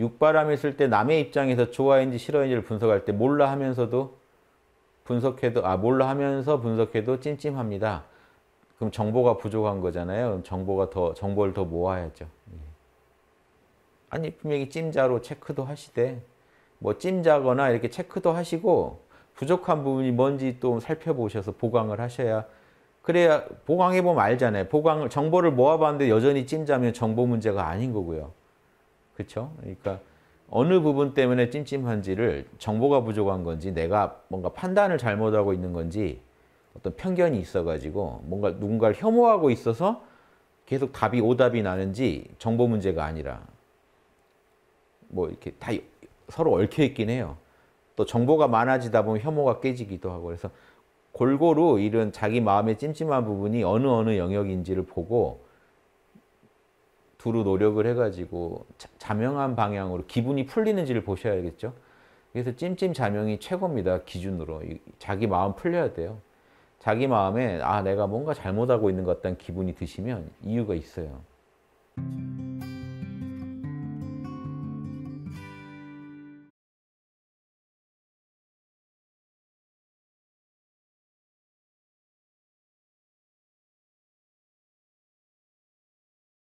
육바람 했을 때 남의 입장에서 좋아인지 싫어인지를 분석할 때 몰라 하면서도 분석해도 아 몰라 하면서 분석해도 찜찜합니다. 그럼 정보가 부족한 거잖아요. 정보가 더 정보를 더 모아야죠. 예. 아니 분명히 찜자로 체크도 하시되 뭐 찜자거나 이렇게 체크도 하시고 부족한 부분이 뭔지 또 살펴보셔서 보강을 하셔야 그래야 보강해 보면 알잖아요. 보강을 정보를 모아봤는데 여전히 찜자면 정보 문제가 아닌 거고요. 그렇죠? 그러니까 어느 부분 때문에 찜찜한지를 정보가 부족한 건지 내가 뭔가 판단을 잘못하고 있는 건지 어떤 편견이 있어가지고 뭔가 누군가를 혐오하고 있어서 계속 답이 오답이 나는지 정보 문제가 아니라 뭐 이렇게 다 서로 얽혀 있긴 해요. 또 정보가 많아지다 보면 혐오가 깨지기도 하고 그래서 골고루 이런 자기 마음의 찜찜한 부분이 어느 어느 영역인지를 보고 두루 노력을 해가지고 자- 자명한 방향으로 기분이 풀리는지를 보셔야겠죠. 그래서 찜찜 자명이 최고입니다. 기준으로 이- 자기 마음 풀려야 돼요. 자기 마음에 아 내가 뭔가 잘못하고 있는 것 같다는 기분이 드시면 이유가 있어요.